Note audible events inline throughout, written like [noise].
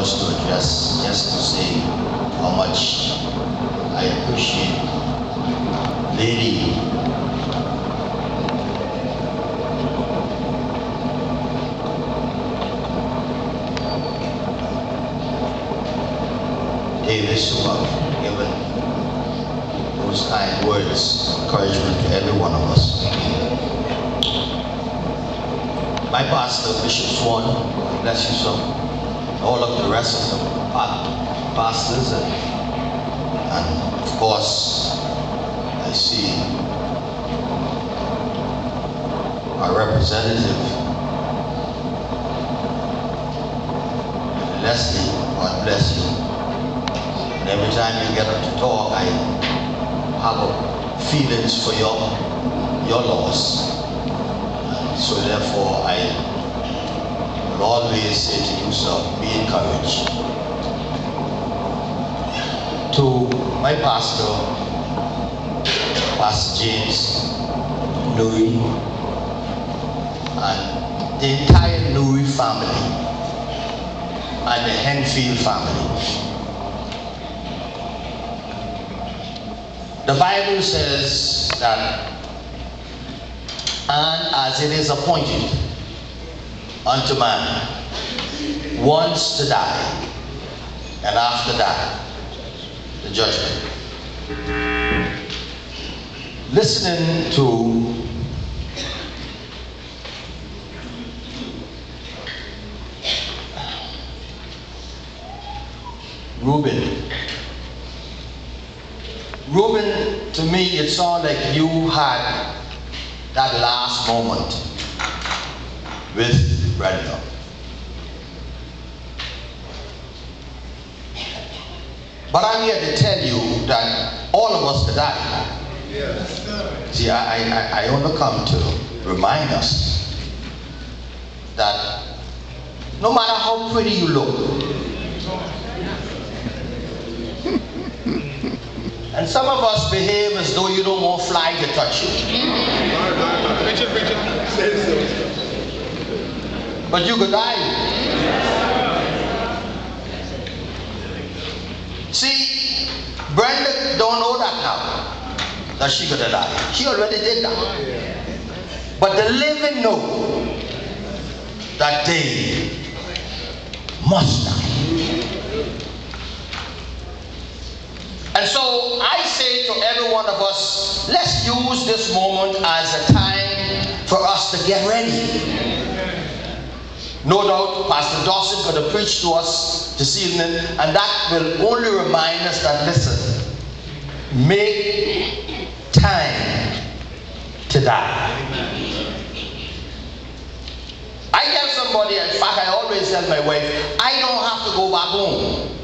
chance to address, just to say how much I appreciate Lady Davis who have given those kind words, encouragement to every one of us. My pastor, Bishop Swan, bless you, sir. All of the rest of the pastors and, and of course, I see our representative, Leslie, God bless you. And every time you get up to talk, I have feelings for your, your loss. So therefore, I will always say to you, sir, be encouraged. To my pastor, Pastor James Nuri, and the entire Nuri family, and the Henfield family. The Bible says that and as it is appointed unto man once to die, and after that, the judgment. Listening to Reuben. Reuben, to me, it sounded like you had that last moment with Brenda. But I'm here to tell you that all of us die. See, I, I, I only come to remind us that no matter how pretty you look, [laughs] And some of us behave as though you don't want fly to touch you. But you could die. See, Brenda don't know that now. That she could have died. She already did that. But the living know that they must die. And so I say to every one of us, let's use this moment as a time for us to get ready. No doubt Pastor Dorsett going to preach to us this evening, and that will only remind us that, listen, make time to die. I tell somebody, in fact, I always tell my wife, I don't have to go back home.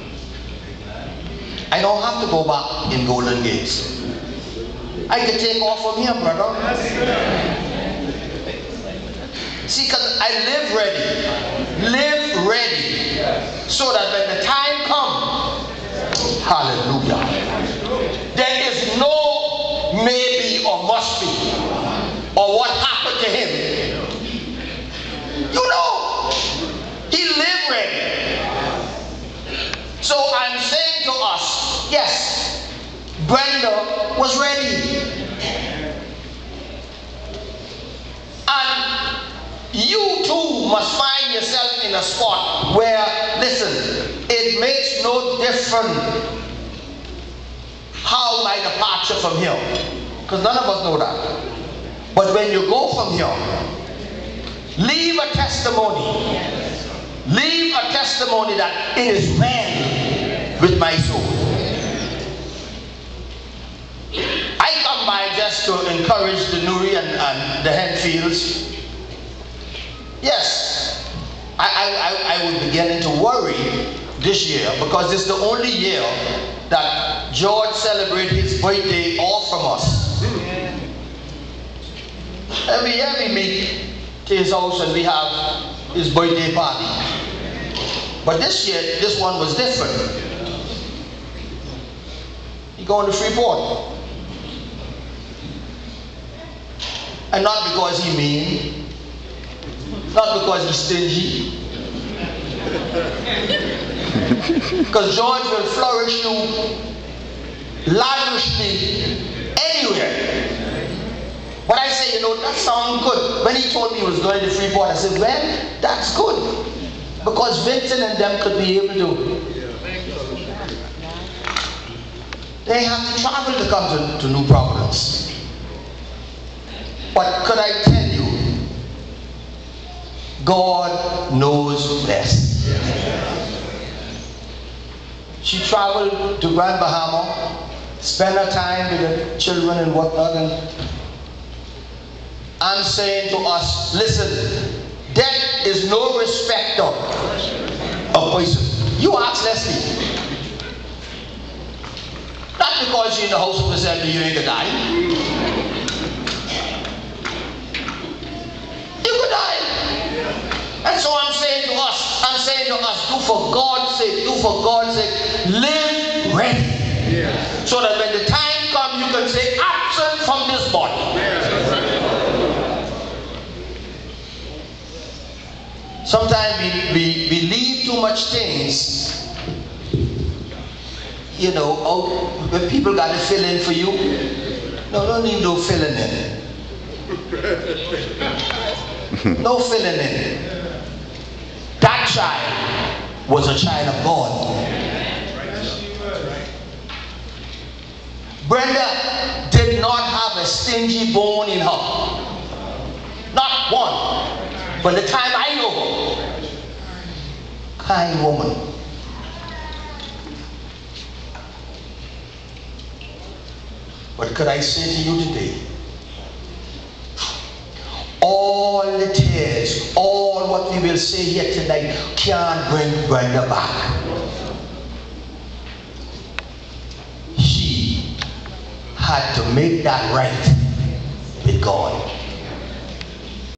I don't have to go back in Golden Gates. I can take off from here, brother. See, because I live ready. Live ready. So that when the time comes, hallelujah, there is no maybe or must be or what happened to him. You know, he lived ready. So I'm saying to us, yes, Brenda was ready. And you too must find yourself in a spot where, listen, it makes no difference how my departure from here. Because none of us know that. But when you go from here, leave a testimony. Leave a testimony that it is well with my soul. I come by just to encourage the Nuri and, and the Henfields Yes, I, I, I, was beginning to worry this year because it's the only year that George celebrated his birthday off from us. Every year we meet to his house and we have his birthday party. But this year, this one was different. He going to Freeport. And not because he mean, not because he's stingy. [laughs] Because George will flourish you lavishly anywhere. But I say, you know, that sounds good. When he told me he was going to Freeport, I said, well, that's good. Because Vincent and them could be able to. They have to travel to come to, to New Providence. But could I God knows best. She traveled to Grand Bahama, spent her time with the children and whatnot, and I'm saying to us, listen, death is no respecter of person. You ask Leslie. Not because you're in the assembly, you ain't gonna die. So I'm saying to us, I'm saying to us, do for God's sake, do for God's sake, live ready. Yeah. So that when the time comes, you can say, absent from this body. Sometimes we, we, we leave too much things, you know, out, when people got to fill in for you. No, don't need no filling in. no filling in. Child was a child of God. Brenda did not have a stingy bone in her. Not one. From the time I know her. Kind woman. What could I say to you today? The tears, all what we will say here tonight can't bring Brenda back. She had to make that right with God.